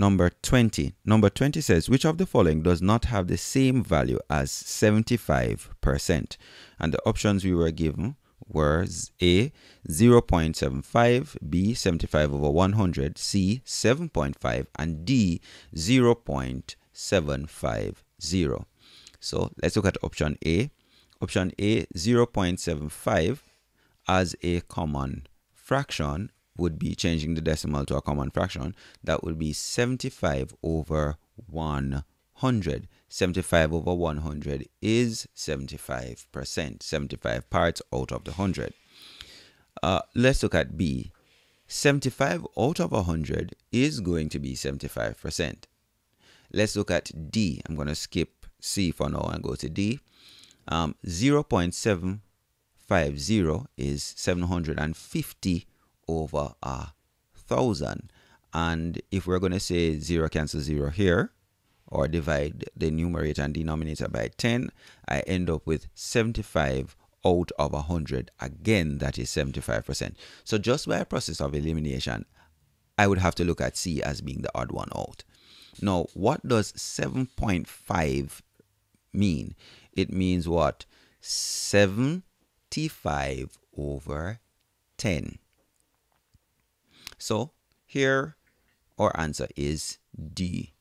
number 20. Number 20 says, which of the following does not have the same value as 75%? And the options we were given were A, 0.75, B, 75 over 100, C, 7.5, and D, 0.750. So let's look at option A. Option A, 0.75 as a common fraction would be changing the decimal to a common fraction. That would be 75 over 100. 75 over 100 is 75%, 75 parts out of the 100. Uh, let's look at B. 75 out of 100 is going to be 75%. Let's look at D. I'm going to skip C for now and go to D. Um, 0.750 is 750 over a thousand. And if we're going to say 0 cancel 0 here, or divide the numerator and denominator by 10, I end up with 75 out of 100. Again, that is 75%. So just by a process of elimination, I would have to look at C as being the odd one out. Now, what does 7.5 mean? It means what? 75 over 10. So here our answer is D.